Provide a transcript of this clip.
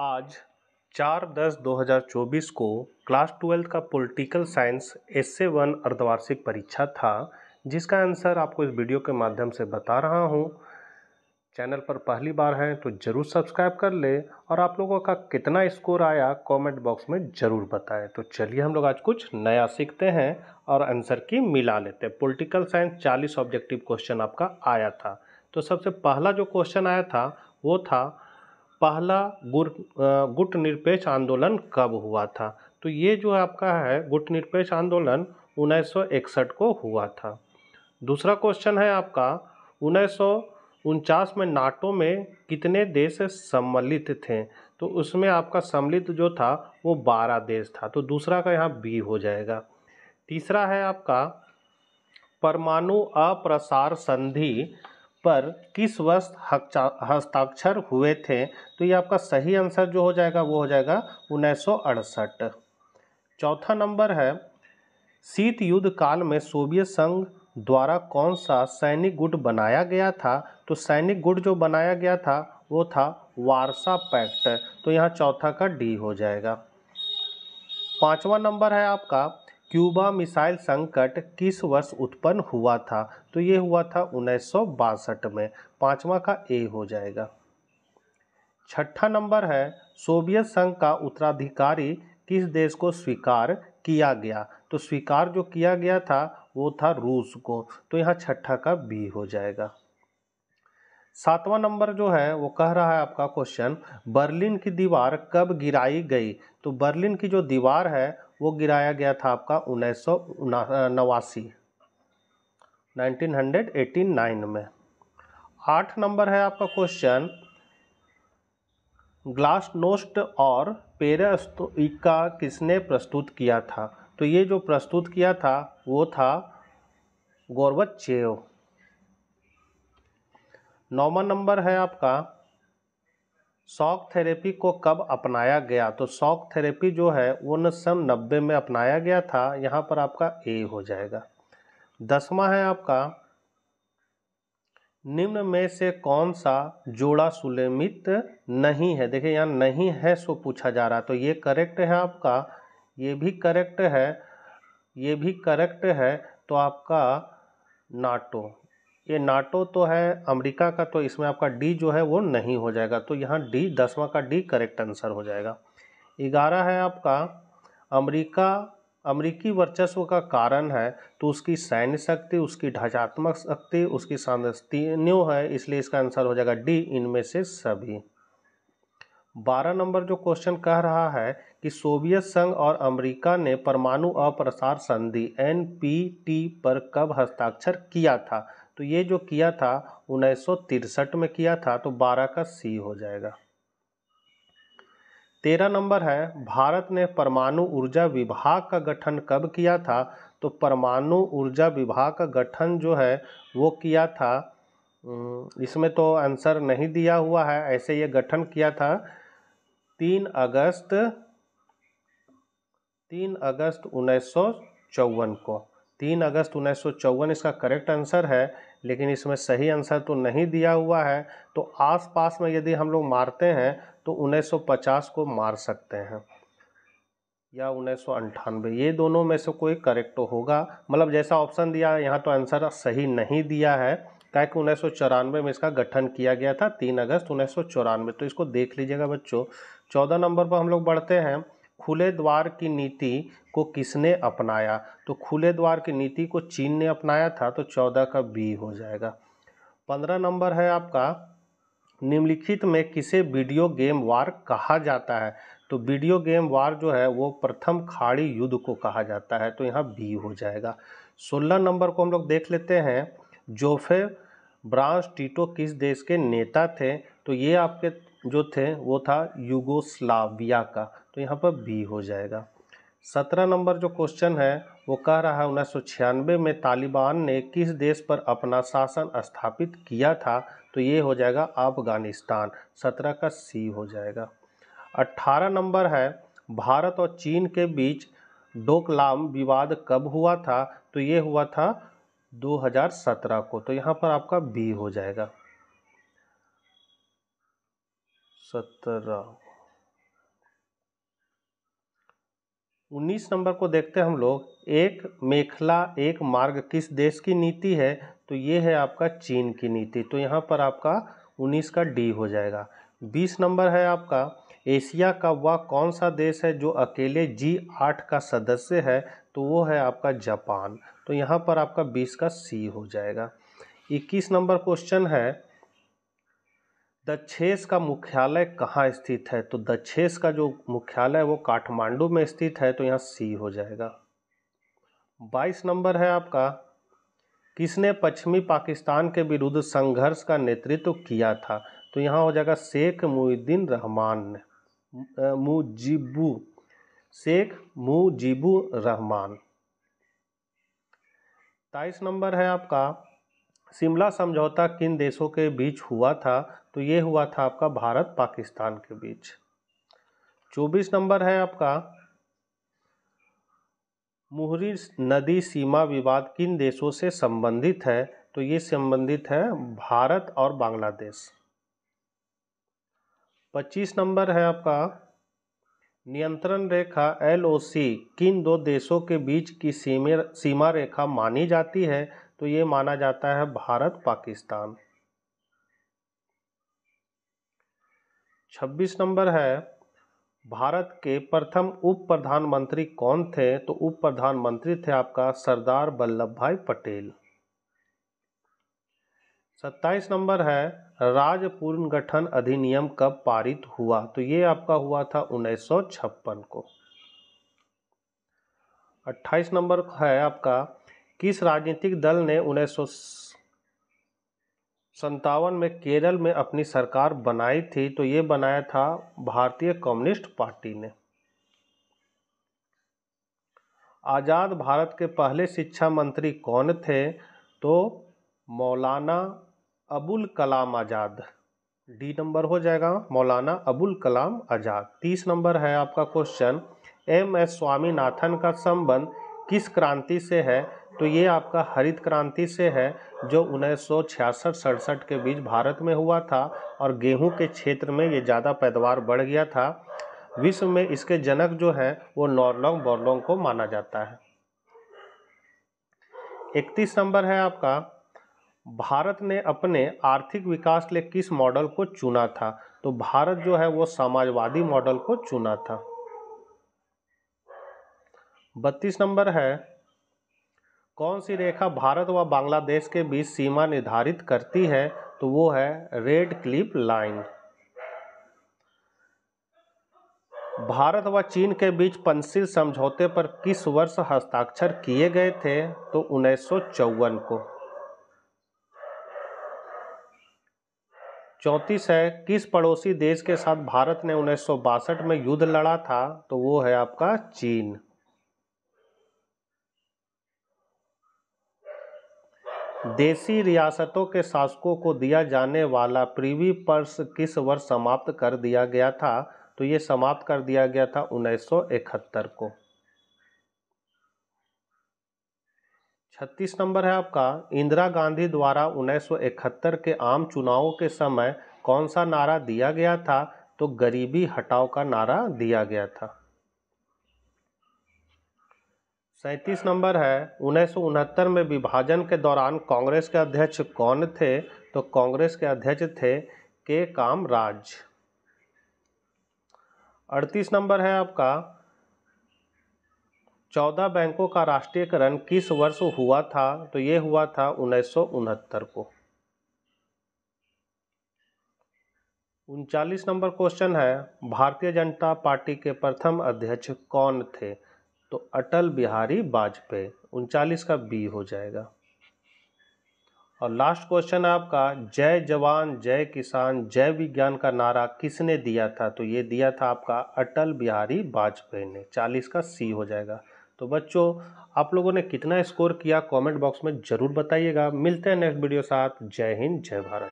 आज, चार दस दो हज़ार चौबीस को क्लास ट्वेल्थ का political science S A one अर्धवार्षिक परीक्षा था, जिसका आंसर आपको इस वीडियो के माध्यम से बता रहा हूँ। चैनल पर पहली बार हैं तो ज़रूर सब्सक्राइब कर ले और आप लोगों का कितना स्कोर आया कमेंट बॉक्स में ज़रूर बताएँ। तो चलिए हम लोग आज कुछ नया सीखते हैं और आंसर की मिला लेते हैं। पॉलिटिकल साइंस चालीस ऑब्जेक्टिव क्वेश्चन आपका आया था। तो सबसे पहला जो क्वेश्चन आया था, वो था पहला गुट गुट निरपेक्ष आंदोलन कब हुआ था? तो ये जो आपका है गुट निरपेक्ष आंदोलन उन्नीस सौ इकसठ को हुआ था। दूसरा क्वेश्चन है आपका, उन्नीस सौ उनचास में नाटो में कितने देश सम्मिलित थे? तो उसमें आपका सम्मिलित जो था, वो बारह देश था। तो दूसरा का यहाँ बी हो जाएगा। तीसरा है आपका, परमाणु अप्रसार संधि पर किस वर्ष हस्ताक्षर हुए थे? तो ये आपका सही आंसर जो हो जाएगा, वो हो जाएगा उन्नीस सौ अड़सठ। चौथा नंबर है, शीत युद्ध काल में सोवियत संघ द्वारा कौन सा सैनिक गुट बनाया गया था? तो सैनिक गुट जो बनाया गया था, वो था वारसा पैक्ट। तो यहाँ चौथा का डी हो जाएगा। पांचवा नंबर है आपका क्यूबा मिसाइल संकट किस वर्ष उत्पन्न हुआ था? तो ये हुआ था उन्नीस सौ बासठ में। पांचवा का ए हो जाएगा। छठा नंबर है, सोवियत संघ का उत्तराधिकारी किस देश को स्वीकार किया गया? तो स्वीकार जो किया गया था, वो था रूस को। तो यहाँ छठा का बी हो जाएगा। सातवां नंबर जो है, वो कह रहा है आपका क्वेश्चन, बर्लिन की दीवार कब गिराई गई? तो बर्लिन की जो दीवार है वो गिराया गया था आपका उन्नीस सौ नवासी। नाइनटीन हंड्रेड एटी नाइन में। आठ नंबर है आपका क्वेश्चन। ग्लास नोस्ट और पेरास्टोइका किसने प्रस्तुत किया था? तो ये जो प्रस्तुत किया था, वो था गौरव चेव नौवा नंबर है आपका। शॉक थेरेपी को कब अपनाया गया? तो शॉक थेरेपी जो है उन्नीस सौ नब्बे में अपनाया गया था, यहाँ पर आपका ए हो जाएगा। दसवा है आपका, निम्न में से कौन सा जोड़ा सुलेमित नहीं है? देखिए, यहाँ नहीं है सो पूछा जा रहा तो ये करेक्ट है आपका, ये भी करेक्ट है, ये भी करेक्ट है तो आपका नाटो। ये नाटो तो है, अमेरिका का तो इसमें आपका डी जो है वो नहीं हो जाएगा। तो यहाँ डी, दसवां का डी करेक्ट आंसर हो जाएगा। ग्यारह है आपका, अमेरिका, अमेरिकी वर्चस्व का कारण है तो उसकी सैन्य शक्ति, उसकी ढांचात्मक शक्ति, उसकी सांस्कृतिक है, इसलिए इसका आंसर हो जाएगा डी, इनमें से सभी। बारह नंबर जो क्वेश्चन कह रहा है कि सोवियत संघ और अमेरिका ने परमाणु अप्रसार संधि एनपीटी पर कब हस्ताक्षर किया था? तो ये जो किया था, उन्नीस में किया था तो 12 का सी हो जाएगा। तेरह नंबर है, भारत ने परमाणु ऊर्जा विभाग का गठन कब किया था? तो परमाणु ऊर्जा विभाग का गठन जो है, वो किया था इसमें तो आंसर नहीं दिया हुआ है, ऐसे ये गठन किया था, तीन अगस्त तीन अगस्त उन्नीस सौ चौवन को। तीन अगस्त उन्नीस सौ चौवन, इसका करेक्ट आंसर है लेकिन इसमें सही आंसर तो नहीं दिया हुआ है तो आसपास में यदि हम लोग मारते हैं तो 1950 को मार सकते हैं। या उन्नीस ये दोनों में से कोई करेक्ट तो होगा? मतलब जैसा ऑप्शन दिया, यहाँ तो आंसर सही नहीं दिया है। क्या कि उन्नीस सौ चौरानवे में इसका गठन किया गया था, तीन अगस्त उन्नीस सौ चौरानवे तो इसको देख लीजिएगा बच्चों। चौदह नंबर पर हम लोग बढ़ते हैं। खुले द्वार की नीति को किसने अपनाया? तो खुले द्वार की नीति को चीन ने अपनाया था तो चौदह का बी हो जाएगा। पंद्रह नंबर है आपका, निम्नलिखित में किसे वीडियो गेम वार कहा जाता है? तो वीडियो गेम वार जो है, वो प्रथम खाड़ी युद्ध को कहा जाता है तो यहाँ बी हो जाएगा। सोलह नंबर को हम लोग देख लेते हैं, जोफे ब्रांस टीटो किस देश के नेता थे? तो ये आपके जो थे, वो था युगोस्लाविया का। तो यहाँ पर बी हो जाएगा। सत्रह नंबर जो क्वेश्चन है, वो कह रहा है, उन्नीस सौ छियानबे में तालिबान ने किस देश पर अपना शासन स्थापित किया था? तो ये हो जाएगा अफ़गानिस्तान। सत्रह का सी हो जाएगा। अट्ठारह नंबर है, भारत और चीन के बीच डोकलाम विवाद कब हुआ था? तो ये हुआ था 2017 को। तो यहाँ पर आपका बी हो जाएगा। सत्रह। उन्नीस नंबर को देखते हम लोग। एक मेखला, एक मार्ग किस देश की नीति है? तो ये है आपका चीन की नीति। तो यहाँ पर आपका उन्नीस का डी हो जाएगा। बीस नंबर है आपका, एशिया का वह कौन सा देश है जो अकेले जी आठ का सदस्य है? तो वो है आपका जापान। तो यहाँ पर आपका बीस का सी हो जाएगा। इक्कीस नंबर क्वेश्चन है दक्षेस का मुख्यालय कहाँ स्थित है? तो दक्षेस का जो मुख्यालय वो काठमांडू में स्थित है तो यहाँ सी हो जाएगा। बाईस नंबर है आपका। किसने पश्चिमी पाकिस्तान के विरुद्ध संघर्ष का नेतृत्व तो किया था? तो यहाँ हो जाएगा शेख मुहिद्दीन रहमान ने मुजीबू, शेख मुजीबू रहमान। तेईस नंबर है आपका। शिमला समझौता किन देशों के बीच हुआ था? तो ये हुआ था आपका भारत पाकिस्तान के बीच। चौबीस नंबर है आपका। मुहरी नदी सीमा विवाद किन देशों से संबंधित है? तो ये संबंधित है भारत और बांग्लादेश। पच्चीस नंबर है आपका। नियंत्रण रेखा एलओसी किन दो देशों के बीच की सीमा रेखा मानी जाती है? तो ये माना जाता है भारत पाकिस्तान। छब्बीस नंबर है। भारत के प्रथम उप प्रधानमंत्री कौन थे? तो उप प्रधानमंत्री थे आपका सरदार वल्लभ भाई पटेल। सत्ताईस नंबर है राज्य पुनर्गठन अधिनियम कब पारित हुआ? तो ये आपका हुआ था उन्नीस सौ छप्पन को। अट्ठाईस नंबर है आपका, किस राजनीतिक दल ने उन्नीस सौ संतावन में केरल में अपनी सरकार बनाई थी तो ये बनाया था भारतीय कम्युनिस्ट पार्टी ने। आज़ाद भारत के पहले शिक्षा मंत्री कौन थे? तो मौलाना अबुल कलाम आज़ाद। डी नंबर हो जाएगा मौलाना अबुल कलाम आज़ाद। तीस नंबर है आपका क्वेश्चन। एम एस स्वामीनाथन का संबंध किस क्रांति से है? तो ये आपका हरित क्रांति से है, जो उन्नीस सौ छियासठ सड़सठ के बीच भारत में हुआ था और गेहूँ के क्षेत्र में ये ज़्यादा पैदावार बढ़ गया था। विश्व में इसके जनक जो हैं, वो नॉर्लोंग बोरलोंग को माना जाता है। इकतीस नंबर है आपका। भारत ने अपने आर्थिक विकास के लिए किस मॉडल को चुना था? तो भारत जो है, वो समाजवादी मॉडल को चुना था। बत्तीस नंबर है कौन सी रेखा भारत व बांग्लादेश के बीच सीमा निर्धारित करती है तो वो है रेड क्लिप लाइन। भारत व चीन के बीच पंसिल समझौते पर किस वर्ष हस्ताक्षर किए गए थे तो उन्नीस सौ चौवन को। चौंतीस है, किस पड़ोसी देश के साथ भारत ने उन्नीस सौ बासठ में युद्ध लड़ा था तो वो है आपका चीन। देसी रियासतों के शासकों को दिया जाने वाला प्रीवी पर्स किस वर्ष समाप्त कर दिया गया था? तो ये समाप्त कर दिया गया था 1971 को। 36 नंबर है आपका। इंदिरा गांधी द्वारा 1971 के आम चुनावों के समय कौन सा नारा दिया गया था? तो गरीबी हटाओ का नारा दिया गया था। सैंतीस नंबर है। उन्नीस सौ उनहत्तर में विभाजन के दौरान कांग्रेस के अध्यक्ष कौन थे? तो कांग्रेस के अध्यक्ष थे के काम राज अड़तीस नंबर है आपका। चौदह बैंकों का राष्ट्रीयकरण किस वर्ष हुआ था? तो ये हुआ था उन्नीस सौ उनहत्तर को। उनचालीस नंबर क्वेश्चन है, भारतीय जनता पार्टी के प्रथम अध्यक्ष कौन थे? तो अटल बिहारी वाजपेयी, उनचालीस का बी हो जाएगा। और लास्ट क्वेश्चन आपका, जय जवान, जय किसान, जय विज्ञान का नारा किसने दिया था? तो ये दिया था आपका अटल बिहारी वाजपेयी ने, चालीस का सी हो जाएगा। तो बच्चों, आप लोगों ने कितना स्कोर किया? कमेंट बॉक्स में ज़रूर बताइएगा। मिलते हैं नेक्स्ट वीडियो साथ। जय हिंद, जय भारत।